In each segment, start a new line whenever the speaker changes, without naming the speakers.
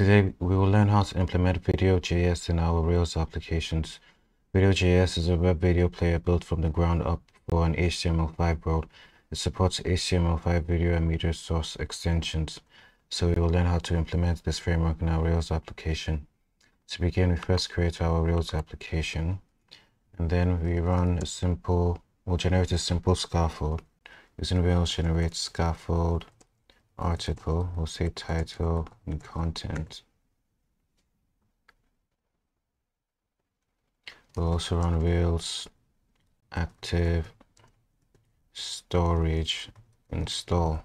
Today we will learn how to implement Video.js in our Rails applications. Video.js is a web video player built from the ground up for an HTML5 world. It supports HTML5 video and media source extensions. So we will learn how to implement this framework in our Rails application. To begin, we first create our Rails application and then we run a simple, we'll generate a simple scaffold using Rails generate scaffold article, we'll say title and content. We'll also run Rails active storage install.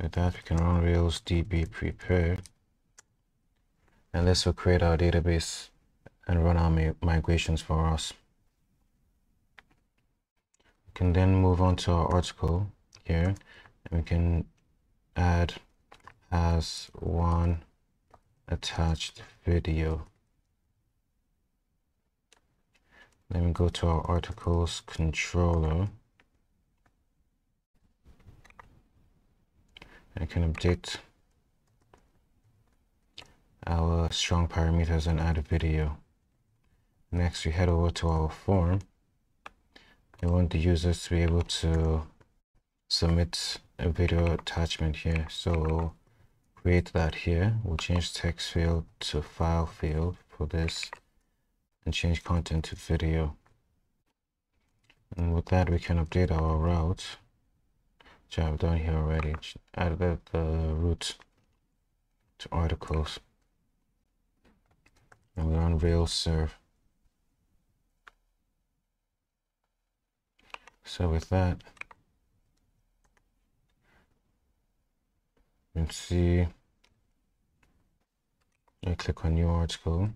With that, we can run Rails DB prepare. And this will create our database and run our migrations for us can then move on to our article here and we can add as one attached video. Then we go to our articles controller. I can update our strong parameters and add a video. Next, we head over to our form we want the users to be able to submit a video attachment here. So create that here. We'll change text field to file field for this and change content to video. And with that we can update our route which I've done here already. Add the, the route to articles. And we run rails serve So with that, you can see, I click on new article.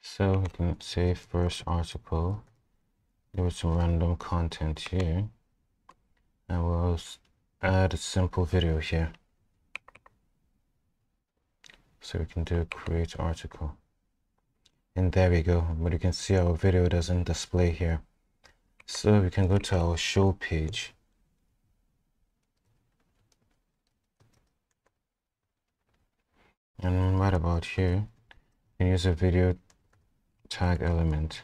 So we can say first article, there was some random content here, and we'll add a simple video here. So we can do create article and there we go. But you can see our video doesn't display here. So we can go to our show page. And right about here? You can use a video tag element.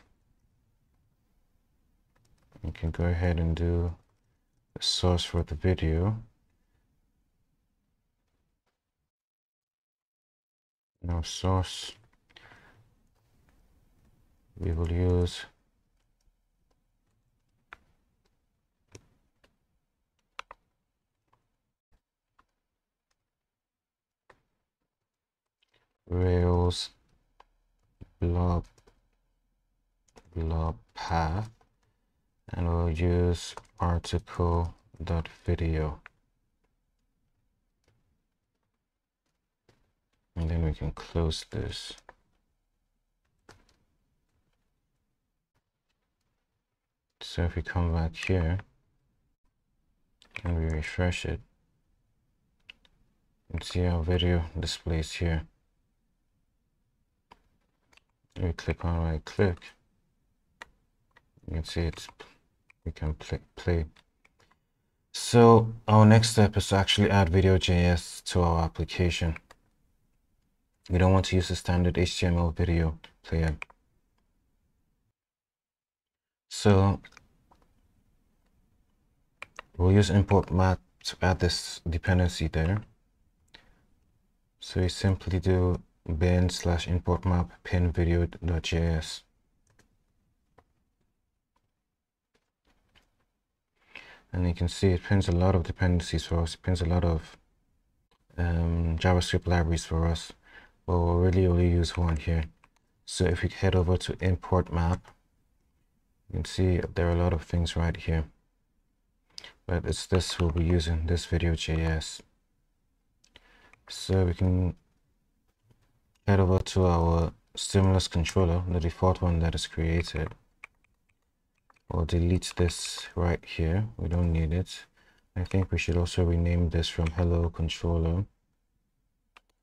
You can go ahead and do the source for the video. Now source we will use. Rails blob blob path and we'll use article dot video and then we can close this So if we come back here and we refresh it, you can see our video displays here. We click on right click, you can see it's we can play, play. So our next step is to actually add Video.js to our application. We don't want to use the standard HTML video player. So we'll use import map to add this dependency there. So we simply do bin slash import map pin video.js. And you can see it pins a lot of dependencies for us. It pins a lot of um, JavaScript libraries for us. But we'll really only use one here. So if we head over to import map, you can see there are a lot of things right here but it's this we'll be using this video JS so we can head over to our stimulus controller the default one that is created. We'll delete this right here. We don't need it. I think we should also rename this from hello controller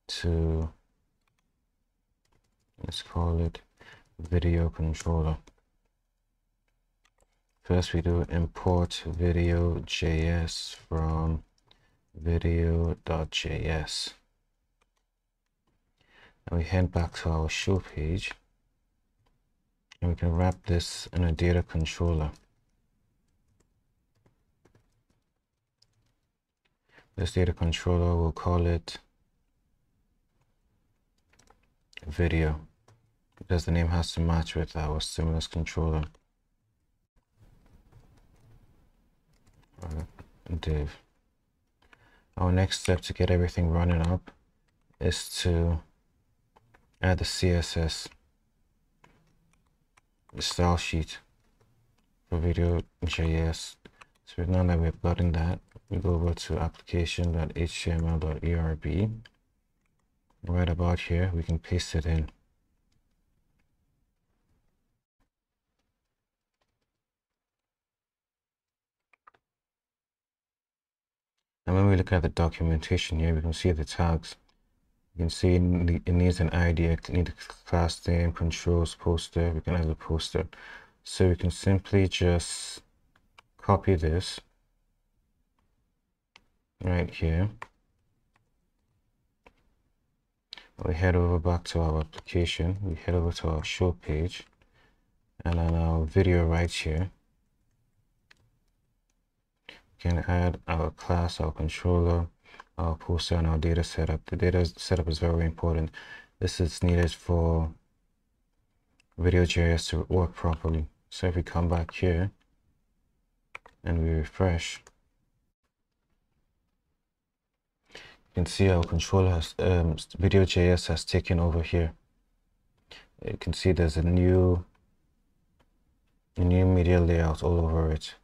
to let's call it video controller first we do import video.js from video.js and we head back to our show page and we can wrap this in a data controller. This data controller we'll call it video because the name has to match with our stimulus controller div our next step to get everything running up is to add the css the style sheet for video.js so now that we're uploading that we go over to application.html.erb right about here we can paste it in and when we look at the documentation here we can see the tags you can see it needs an ID, it needs a class name, controls, poster. We can add a poster. So we can simply just copy this right here. We head over back to our application. We head over to our show page and on our video right here. Can add our class, our controller, our poster and our data setup. The data setup is very important. This is needed for video.js to work properly. So if we come back here and we refresh, you can see our controller has, um, video.js has taken over here. You can see there's a new, a new media layout all over it.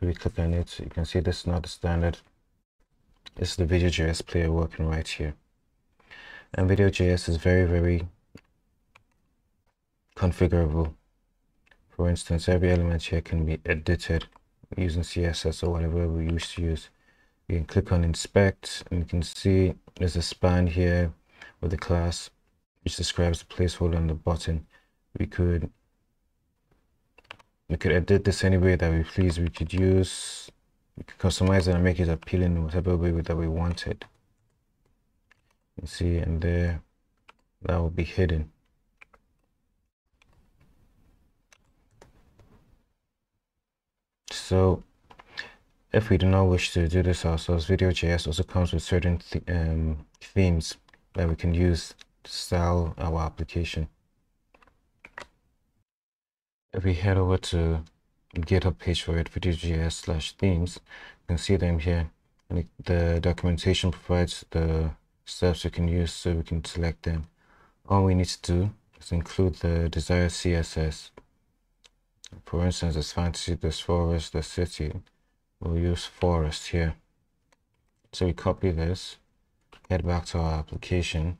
We click on it, you can see this is not the standard this is the video.js player working right here. And video.js is very, very configurable. For instance, every element here can be edited using CSS or whatever we used to use. You can click on inspect and you can see there's a span here with the class which describes the placeholder on the button. We could we could edit this any way that we please. We could use we could customize it and make it appealing in whatever way that we want it you see and there that will be hidden so if we do not wish to do this ourselves video.js also comes with certain th um, themes that we can use to style our application we head over to GitHub page for it, video.js slash themes. You can see them here. And the documentation provides the steps you can use so we can select them. All we need to do is include the desired CSS. For instance, as fantasy, this forest, the city. We'll use forest here. So we copy this, head back to our application,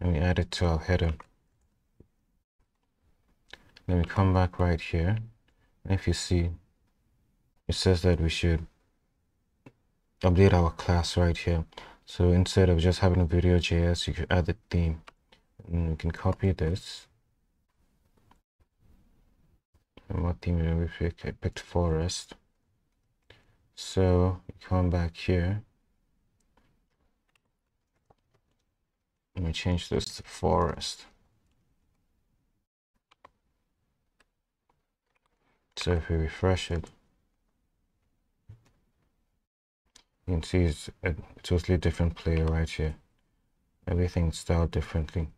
and we add it to our header. Then we come back right here. If you see it says that we should update our class right here. So instead of just having a video JS, you could add the theme. And we can copy this. And what theme did we pick? I picked forest. So come back here. Let me change this to forest So if we refresh it, you can see it's a totally different player right here. Everything is styled differently.